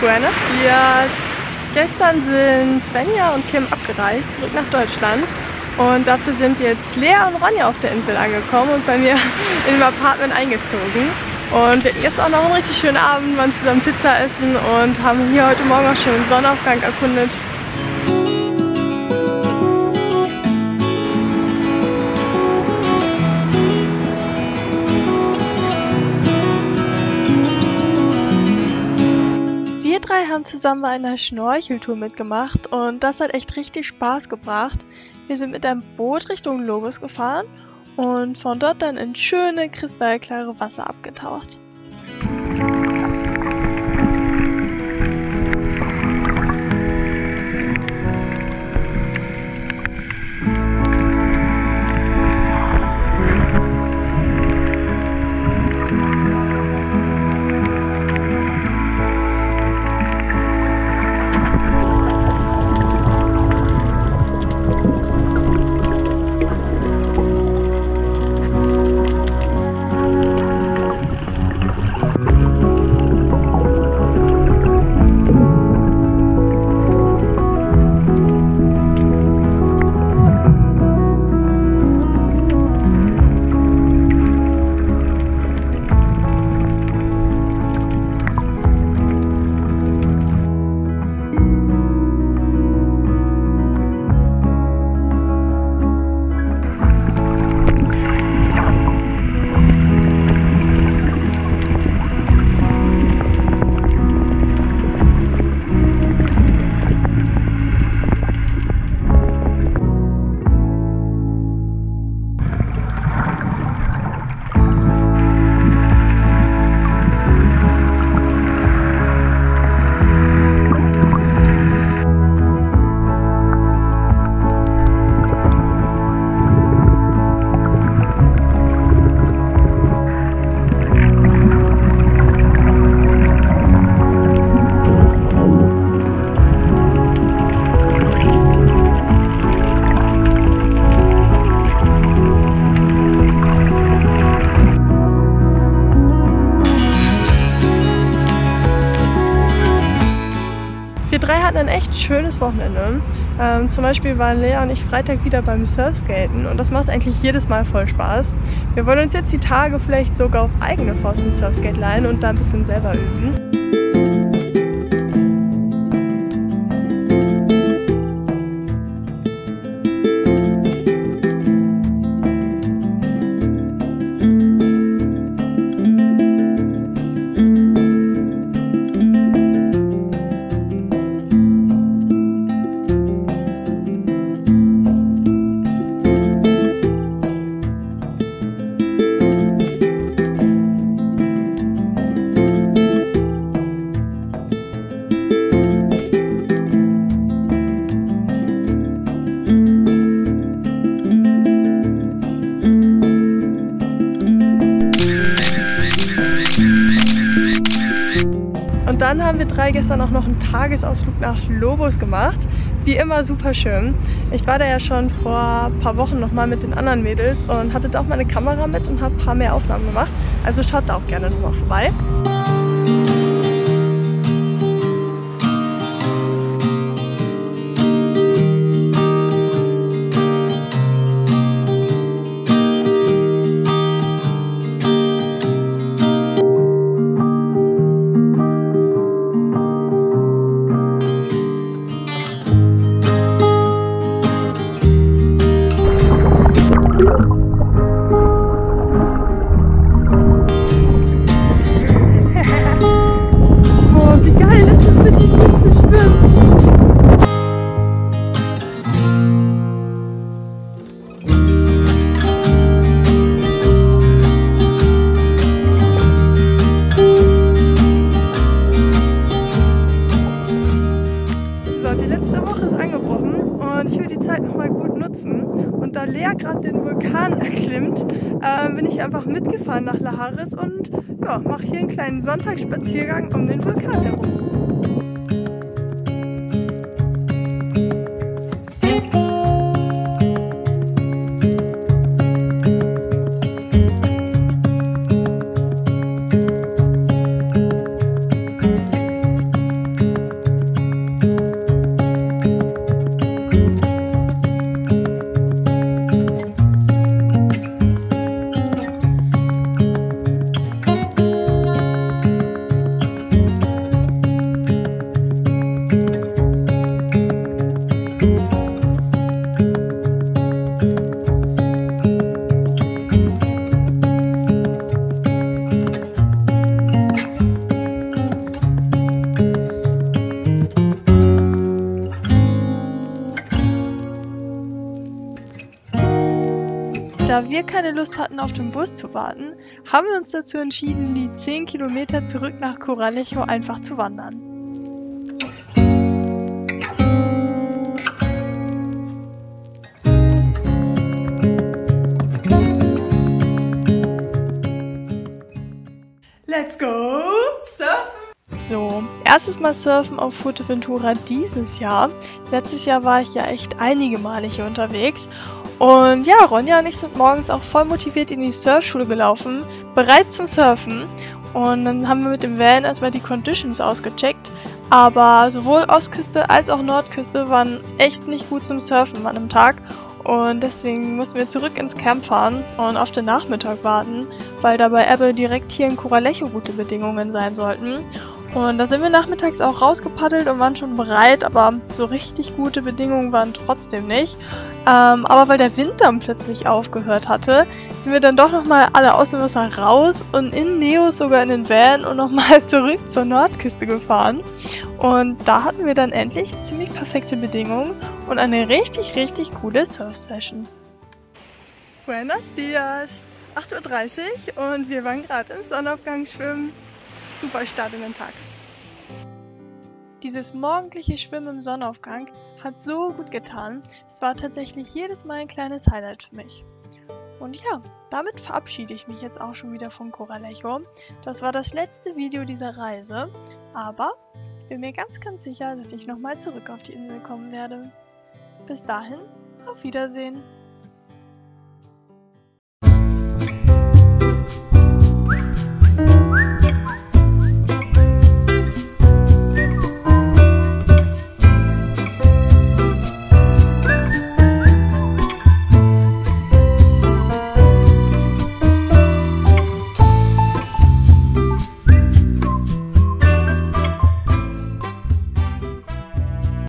Buenos Dias! Gestern sind Svenja und Kim abgereist, zurück nach Deutschland. Und dafür sind jetzt Lea und Ronja auf der Insel angekommen und bei mir in dem Apartment eingezogen. Und wir hatten gestern auch noch einen richtig schönen Abend, waren zusammen Pizza essen und haben hier heute Morgen auch schon den Sonnenaufgang erkundet. Zusammen bei einer Schnorcheltour mitgemacht und das hat echt richtig Spaß gebracht. Wir sind mit einem Boot Richtung Lobos gefahren und von dort dann in schöne, kristallklare Wasser abgetaucht. Schönes Wochenende. Ähm, zum Beispiel waren Lea und ich Freitag wieder beim Surfskaten und das macht eigentlich jedes Mal voll Spaß. Wir wollen uns jetzt die Tage vielleicht sogar auf eigene Faust Surfskate leihen und da ein bisschen selber üben. Dann haben wir drei gestern auch noch einen Tagesausflug nach Lobos gemacht. Wie immer super schön. Ich war da ja schon vor ein paar Wochen nochmal mit den anderen Mädels und hatte da auch meine Kamera mit und habe ein paar mehr Aufnahmen gemacht. Also schaut da auch gerne nochmal vorbei. Einen kleinen Sonntagsspaziergang um den Vulkan herum. Da wir keine Lust hatten, auf den Bus zu warten, haben wir uns dazu entschieden, die 10 Kilometer zurück nach Coralejo einfach zu wandern. Let's go surfen! So, erstes Mal surfen auf Fuerteventura dieses Jahr. Letztes Jahr war ich ja echt einige Male hier unterwegs und ja, Ronja und ich sind morgens auch voll motiviert in die Surfschule gelaufen, bereit zum Surfen. Und dann haben wir mit dem Van erstmal die Conditions ausgecheckt. Aber sowohl Ostküste als auch Nordküste waren echt nicht gut zum Surfen an einem Tag. Und deswegen mussten wir zurück ins Camp fahren und auf den Nachmittag warten, weil da bei Ebbe direkt hier in Coralejo gute Bedingungen sein sollten. Und da sind wir nachmittags auch rausgepaddelt und waren schon bereit, aber so richtig gute Bedingungen waren trotzdem nicht. Ähm, aber weil der Wind dann plötzlich aufgehört hatte, sind wir dann doch nochmal alle aus dem Wasser raus und in Neos sogar in den Van und nochmal zurück zur Nordküste gefahren. Und da hatten wir dann endlich ziemlich perfekte Bedingungen und eine richtig, richtig coole Surf-Session. Buenos dias! 8.30 Uhr und wir waren gerade im Sonnenaufgang schwimmen super Start in den Tag. Dieses morgendliche Schwimmen im Sonnenaufgang hat so gut getan. Es war tatsächlich jedes Mal ein kleines Highlight für mich. Und ja, damit verabschiede ich mich jetzt auch schon wieder von Coralejo. Das war das letzte Video dieser Reise, aber ich bin mir ganz, ganz sicher, dass ich nochmal zurück auf die Insel kommen werde. Bis dahin, auf Wiedersehen.